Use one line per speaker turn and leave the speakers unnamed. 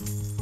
Bye.